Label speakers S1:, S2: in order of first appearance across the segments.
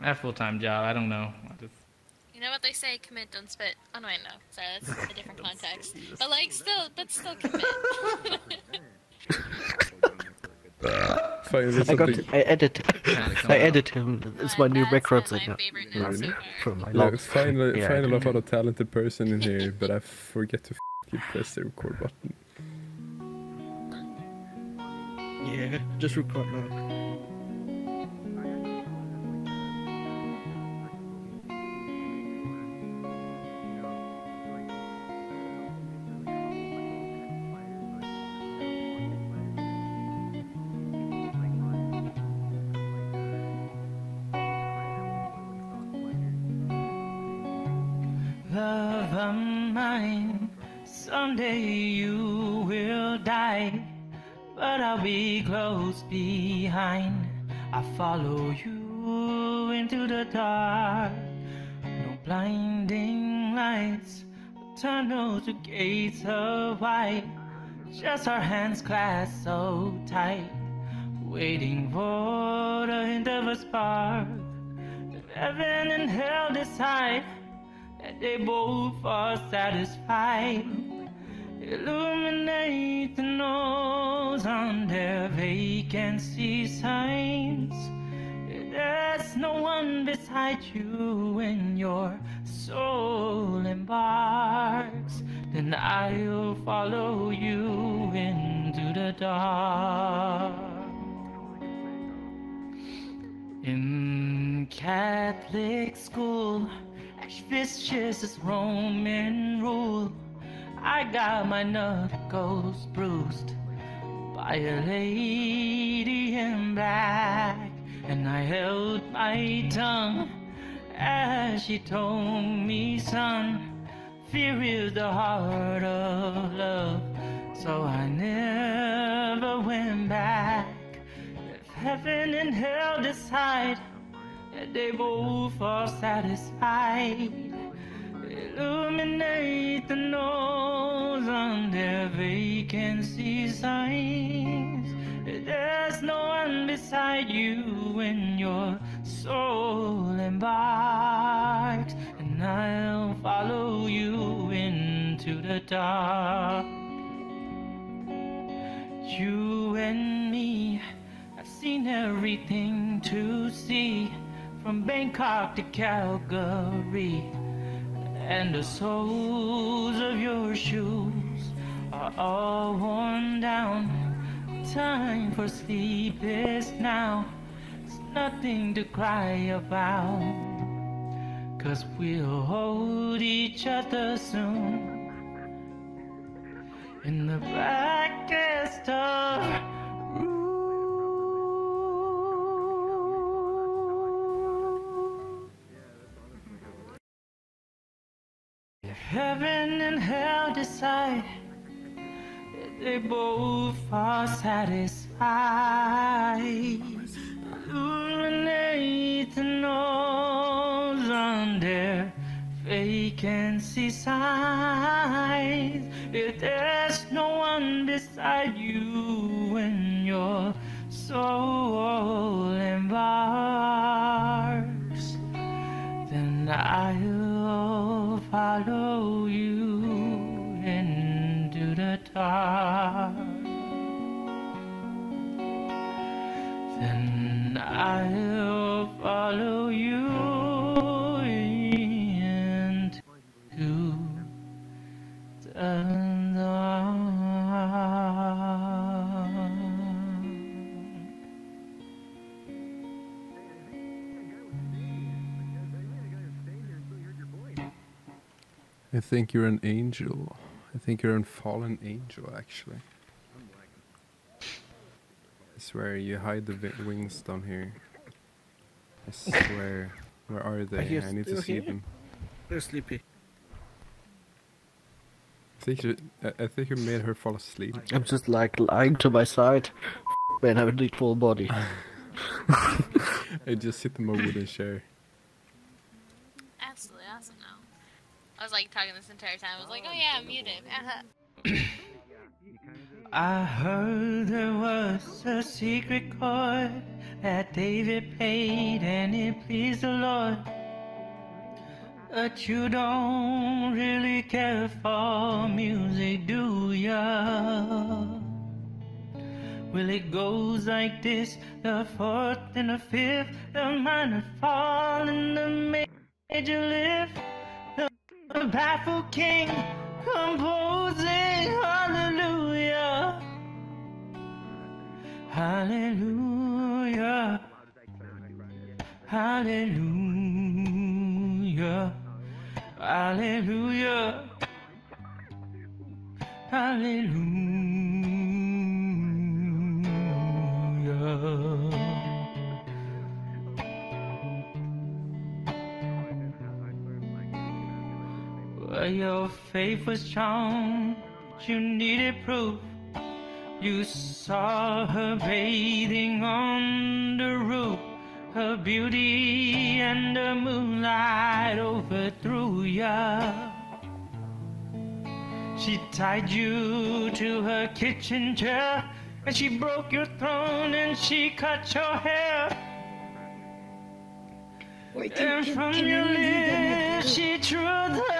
S1: I have full time job. I don't know. I just
S2: You know what they say? Commit, don't spit. Oh no, I know. So that's a different context. But like, still, but still commit.
S3: Finally,
S4: I got.
S3: something.
S4: I edit. I
S1: out.
S4: edit him. It's my new
S2: that's
S4: records I
S2: not my
S4: got
S2: favorite
S3: Yeah,
S2: note so
S3: really?
S2: far.
S4: from my
S3: Look,
S4: logs.
S3: finally,
S4: Yeah, I
S3: finally, I
S4: can-
S3: found a talented person in here, but I forget to f***ing press the record button.
S4: Yeah, just record now.
S1: Love of mine, someday you will die, but I'll be close behind. I follow you into the dark, no blinding lights, tunnels to gates of white, just our hands clasped so tight, waiting for the hint of a spark. Heaven and hell decide they both are satisfied. Illuminate the nose on their vacancy signs. There's no one beside you when your soul embarks. Then I'll follow you into the dark. In Catholic school, vicious as Roman rule. I got my knuckles bruised by a lady in black, and I held my tongue as she told me, son, fear is the heart of love. So I never went back. If heaven and hell decide they both are satisfied. Illuminate the nose on their vacancy signs. There's no one beside you when your soul embarks, and I'll follow you into the dark. You and me I've seen everything to see from Bangkok to Calgary. And the soles of your shoes are all worn down. Time for sleep is now. It's nothing to cry about. Cause we'll hold each other soon. In the blackest of heaven and hell decide that they both are satisfied, illuminate the nose on their vacancy signs. If there's no one beside you when your soul embarks, then I'll follow you into the dark. Then I'll
S3: I think you're an angel. I think you're a fallen angel, actually. I swear, you hide the wings down here. I swear. Where are they?
S4: you
S3: I need to
S4: still
S3: see
S4: here?
S3: them.
S4: They're sleepy.
S3: I think you, I, I think you made her fall asleep.
S4: I'm just like lying to my side when I need full body.
S3: I just sit in my wooden chair.
S2: I was like talking this entire time. I was like, oh yeah, I'm muted. Uh-huh.
S1: I heard there was a secret chord that David played and it pleased the Lord. But you don't really care for music, do ya? Well, it goes like this the fourth and the fifth, the minor fall and the major lift, the baffled king composing hallelujah. Hallelujah. Hallelujah. Hallelujah. Hallelujah. Well, your faith was strong, but you needed proof. You saw her bathing on the roof. Her beauty and the moonlight overthrew ya. She tied you to her kitchen chair, and she broke your throne and she cut your hair. And from your lips she drew the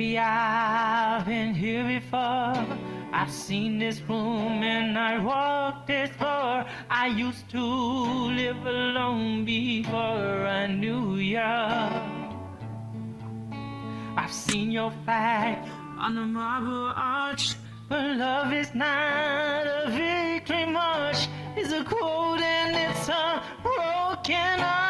S1: Baby, I've been here before. I've seen this room and I walked this floor. I used to live alone before I knew ya. I've seen your flag on the marble arch. But love is not a victory march. It's a quote and it's a broken hallelujah.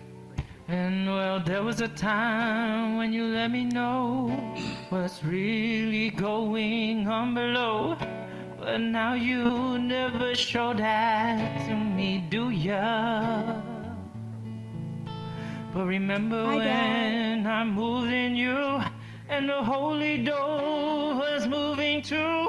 S1: And well, there was a time when you let me know what's really going on below. But now you never show that to me, do ya? But remember
S5: Hi,
S1: when I moved in you and the holy door was moving too,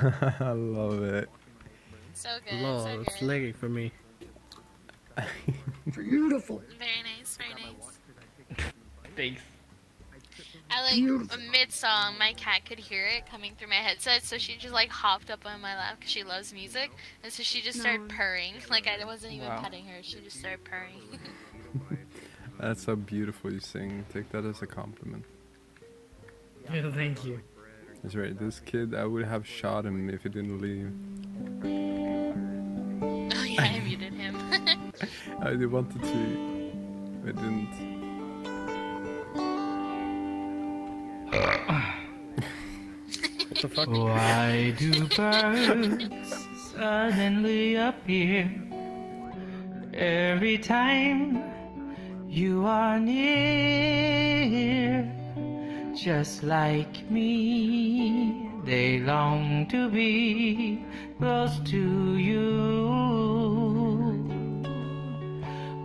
S3: I love it.
S2: So good.
S4: Lord,
S2: so
S4: it's
S2: good.
S4: lagging for me.
S5: Beautiful.
S2: Very nice. Very nice.
S4: Thanks.
S2: I like
S5: Beautiful.
S2: mid song, my cat could hear it coming through my headset, so she just like hopped up on my lap because she loves music, and so she just started
S5: No.
S2: purring. Like I wasn't even
S3: Wow.
S2: petting her; she just started purring.
S3: That's so beautiful you sing. Take that as a compliment.
S4: Yeah, thank you.
S3: That's right. This kid, I would have shot him if he didn't leave.
S2: oh yeah, I muted him.
S3: I did wanted to. I didn't.
S4: What the fuck?
S1: Why do birds suddenly appear every time You are near, just like me. They long to be close to you.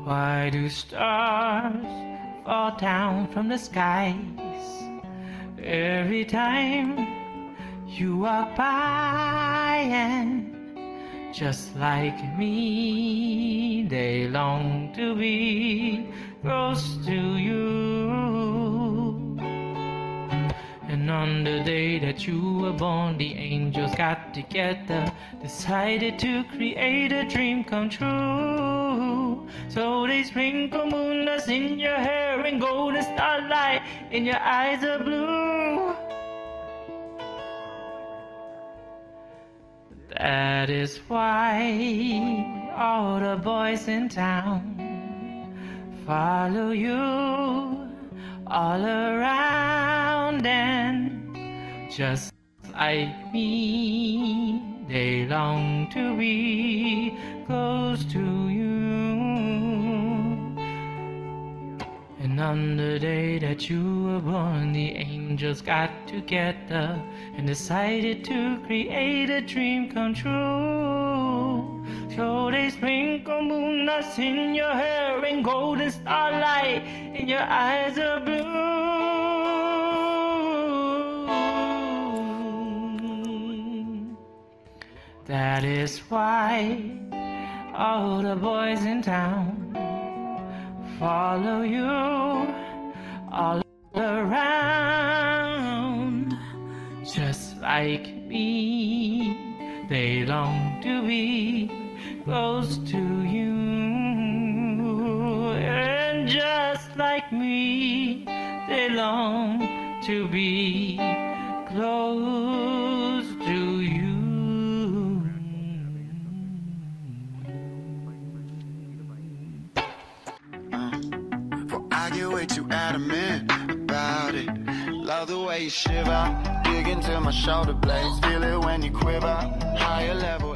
S1: Why do stars fall down from the skies every time you walk by? And just like me, they long to be close to you. On the day that you were born, the angels got together, decided to create a dream come true. So they sprinkle moonlight in your hair and golden starlight in your eyes are blue. That is why all the boys in town follow you all around and just like me they long to be close to you. And on the day that you were born the angels got together and decided to create a dream come true so they sprinkle moonlight in your hair and golden starlight in your eyes are blue. That is why all the boys in town follow you all around, just like me. They long to be close to you, and just like me, they long to be close
S5: about it. Love the way you shiver, dig into my shoulder blades, feel it when you quiver. Higher level